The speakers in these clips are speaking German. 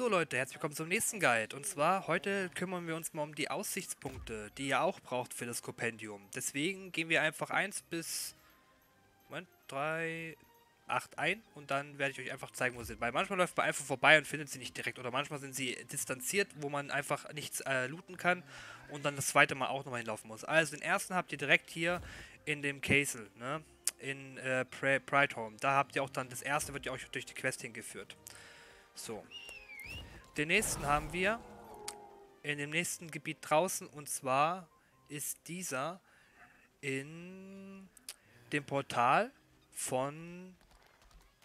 So Leute, herzlich willkommen zum nächsten Guide. Und zwar heute kümmern wir uns mal um die Aussichtspunkte, die ihr auch braucht für das Kompendium. Deswegen gehen wir einfach 1 bis Moment, 3, 8 ein und dann werde ich euch einfach zeigen, wo sie sind. Weil manchmal läuft man einfach vorbei und findet sie nicht direkt oder manchmal sind sie distanziert, wo man einfach nichts äh, looten kann und dann das zweite Mal auch nochmal hinlaufen muss. Also den ersten habt ihr direkt hier in dem Castle, ne? in äh, Pride Home. Da habt ihr auch dann, das erste wird ihr euch durch die Quest hingeführt. So. Den nächsten haben wir in dem nächsten Gebiet draußen und zwar ist dieser in dem Portal von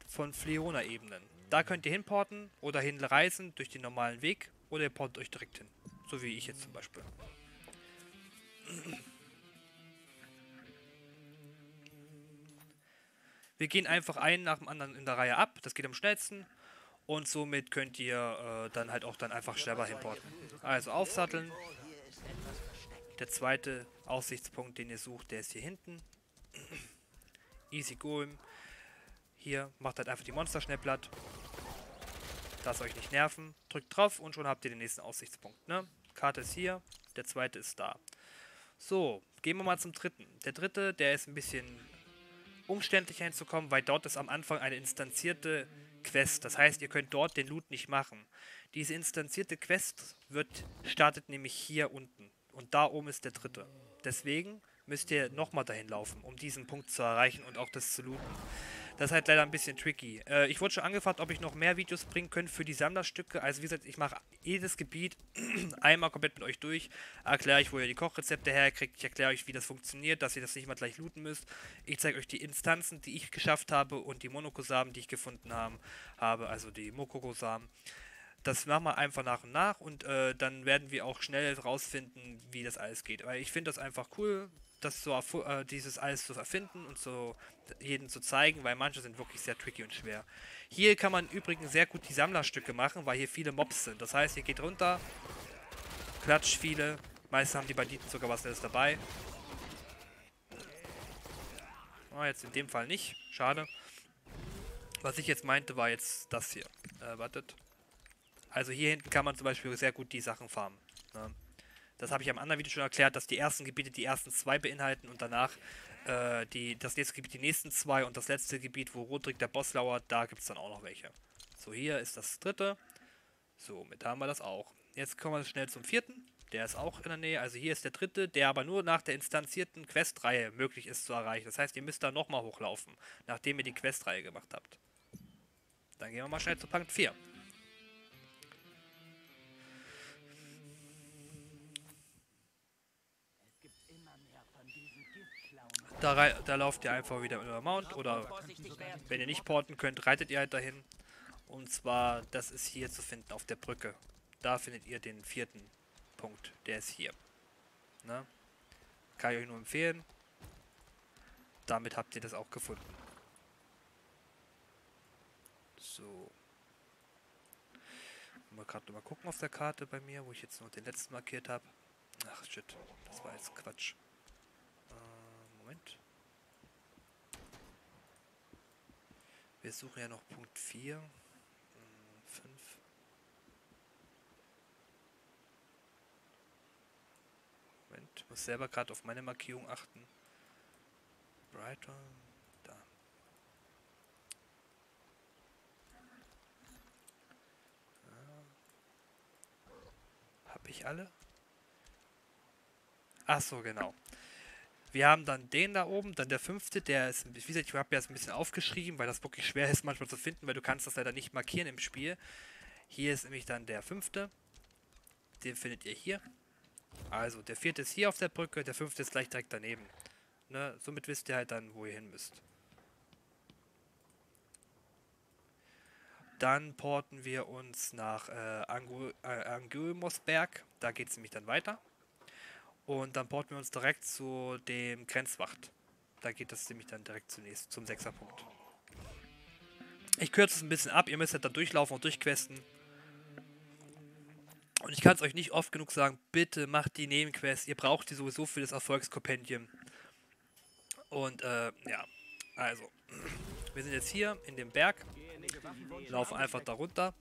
von Fleona-Ebenen. Da könnt ihr hinporten oder hinreisen durch den normalen Weg oder ihr portet euch direkt hin. So wie ich jetzt zum Beispiel. Wir gehen einfach einen nach dem anderen in der Reihe ab. Das geht am schnellsten. Und somit könnt ihr äh, dann halt auch dann einfach schneller hinporten. Also aufsatteln. Der zweite Aussichtspunkt, den ihr sucht, der ist hier hinten. Easy going. Hier, macht halt einfach die Monster schnell platt. Lasst euch nicht nerven. Drückt drauf und schon habt ihr den nächsten Aussichtspunkt. Ne? Karte ist hier, der zweite ist da. So, gehen wir mal zum dritten. Der dritte, der ist ein bisschen umständlicher hinzukommen, weil dort ist am Anfang eine instanzierte Quest. Das heißt, ihr könnt dort den Loot nicht machen. Diese instanzierte Quest wird, startet nämlich hier unten. Und da oben ist der dritte. Deswegen müsst ihr nochmal dahin laufen, um diesen Punkt zu erreichen und auch das zu looten. Das ist halt leider ein bisschen tricky. Äh, ich wurde schon angefragt, ob ich noch mehr Videos bringen könnte für die Sammlerstücke. Also wie gesagt, ich mache jedes Gebiet einmal komplett mit euch durch. Erkläre ich, wo ihr die Kochrezepte herkriegt. Ich erkläre euch, wie das funktioniert, dass ihr das nicht mal gleich looten müsst. Ich zeige euch die Instanzen, die ich geschafft habe und die Monokosamen, die ich gefunden haben, habe. Also die Mokokosamen. Das machen wir einfach nach und nach und äh, dann werden wir auch schnell rausfinden, wie das alles geht. Weil ich finde das einfach cool, das so äh, dieses alles zu erfinden und so jeden zu zeigen, weil manche sind wirklich sehr tricky und schwer. Hier kann man übrigens sehr gut die Sammlerstücke machen, weil hier viele Mobs sind. Das heißt, ihr geht runter, klatscht viele, meistens haben die Banditen sogar was Nettes dabei. Oh, jetzt in dem Fall nicht, schade. Was ich jetzt meinte, war jetzt das hier. Äh, wartet. Also hier hinten kann man zum Beispiel sehr gut die Sachen farmen. Ne? Das habe ich am anderen Video schon erklärt, dass die ersten Gebiete die ersten zwei beinhalten und danach äh, die, das nächste Gebiet die nächsten zwei und das letzte Gebiet, wo Rodrik der Boss lauert, da gibt es dann auch noch welche. So, hier ist das dritte. So, mit haben wir das auch. Jetzt kommen wir schnell zum vierten. Der ist auch in der Nähe. Also hier ist der dritte, der aber nur nach der instanzierten Questreihe möglich ist zu erreichen. Das heißt, ihr müsst da nochmal hochlaufen, nachdem ihr die Questreihe gemacht habt. Dann gehen wir mal schnell zu Punkt 4. Da, da lauft ihr einfach wieder über Mount oder wenn ihr nicht porten könnt, reitet ihr halt dahin. Und zwar, das ist hier zu finden auf der Brücke. Da findet ihr den vierten Punkt. Der ist hier. Ne? Kann ich euch nur empfehlen. Damit habt ihr das auch gefunden. So. Mal gerade mal gucken auf der Karte bei mir, wo ich jetzt noch den letzten markiert habe. Ach shit, das war jetzt Quatsch. Moment. Wir suchen ja noch Punkt 4. 5. Hm, Moment, muss selber gerade auf meine Markierung achten. Brighton, da. Ah. Habe ich alle? Ach so, genau. Wir haben dann den da oben, dann der fünfte, der ist, wie gesagt, ich habe ja das ein bisschen aufgeschrieben, weil das wirklich schwer ist manchmal zu finden, weil du kannst das leider nicht markieren im Spiel. Hier ist nämlich dann der fünfte. Den findet ihr hier. Also, der vierte ist hier auf der Brücke, der fünfte ist gleich direkt daneben. Ne? Somit wisst ihr halt dann, wo ihr hin müsst. Dann porten wir uns nach äh, Angu äh, Angulmosberg. Da geht es nämlich dann weiter. Und dann porten wir uns direkt zu dem Grenzwacht. Da geht das nämlich dann direkt zunächst zum Sechserpunkt. Ich kürze es ein bisschen ab, ihr müsst halt da durchlaufen und durchquesten. Und ich kann es euch nicht oft genug sagen, bitte macht die Nebenquests, ihr braucht die sowieso für das Erfolgskompendium. Und äh, ja, also, wir sind jetzt hier in dem Berg, laufen einfach da runter.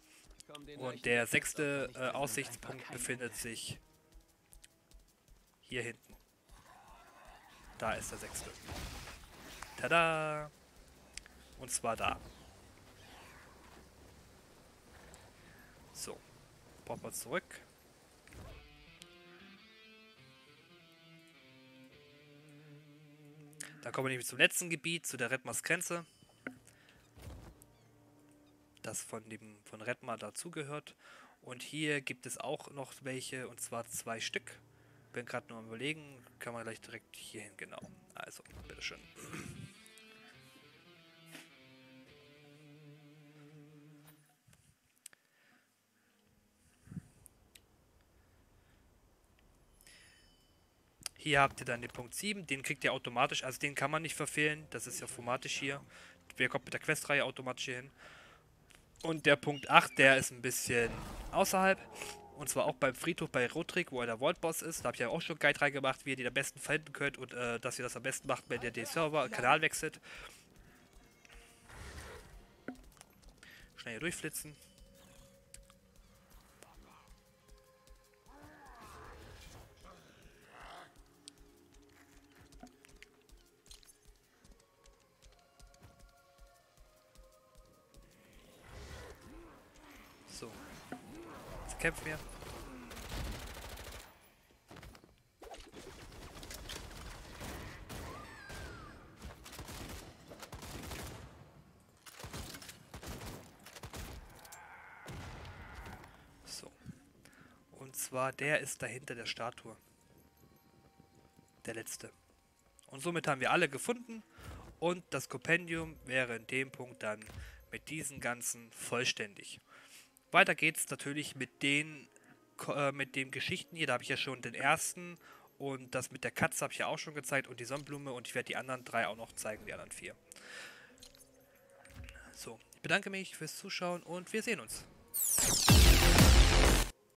Und der sechste äh, Aussichtspunkt befindet sich hier hinten. Da ist der sechste. Tada! Und zwar da. So. Brauchen wir zurück. Da kommen wir nämlich zum letzten Gebiet, zu der Redmars Grenze. Das von dem von Redmar dazugehört. Und hier gibt es auch noch welche, und zwar zwei Stück. Bin gerade nur am überlegen, kann man gleich direkt hier hin, genau. Also, bitteschön. Hier habt ihr dann den Punkt 7, den kriegt ihr automatisch, also den kann man nicht verfehlen, das ist ja formatisch hier. Wer kommt mit der Questreihe automatisch hier hin. Und der Punkt 8, der ist ein bisschen außerhalb. Und zwar auch beim Friedhof bei Rodrik, wo er der Vault-Boss ist. Da habe ich ja auch schon Guide reingemacht, wie ihr den am besten finden könnt und äh, dass ihr das am besten macht, wenn ihr den Server-Kanal wechselt. Schnell hier durchflitzen. Kämpfen wir. So. Und zwar der ist dahinter der Statue. Der letzte. Und somit haben wir alle gefunden. Und das Kompendium wäre in dem Punkt dann mit diesen ganzen vollständig. Weiter geht's natürlich mit den äh, mit den Geschichten hier. Da habe ich ja schon den ersten und das mit der Katze habe ich ja auch schon gezeigt und die Sonnenblume und ich werde die anderen drei auch noch zeigen, die anderen vier. So, ich bedanke mich fürs Zuschauen und wir sehen uns.